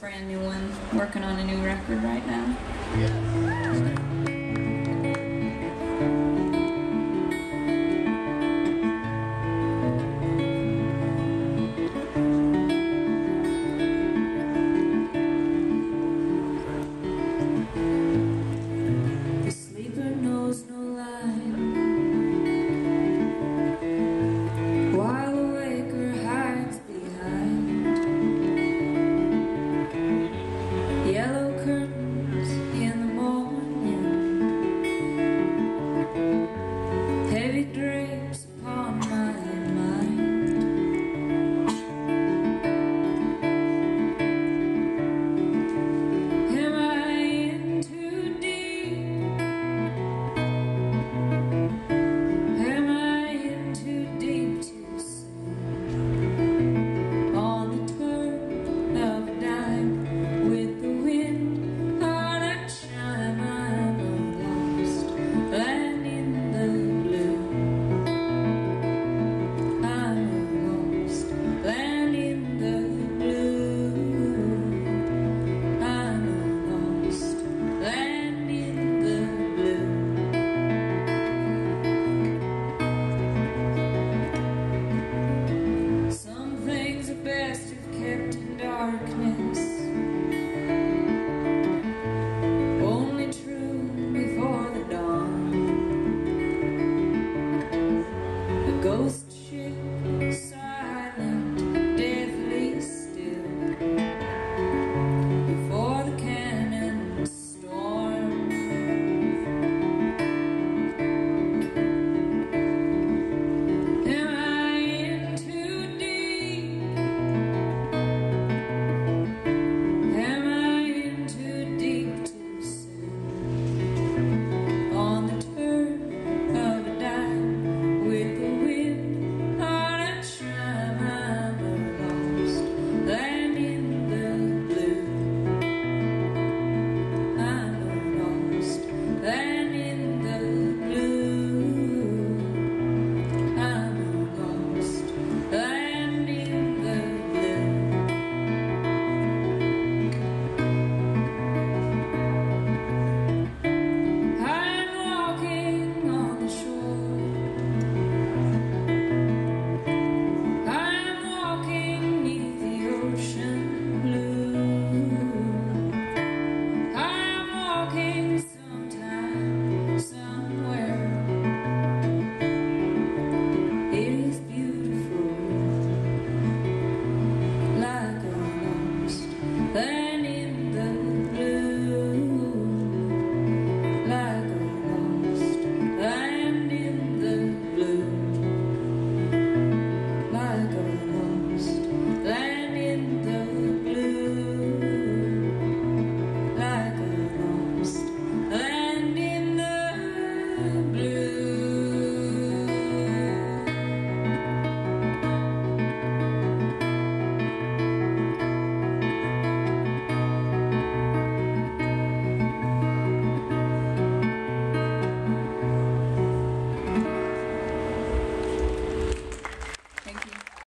brand new one, working on a new record right now. Yeah. close there.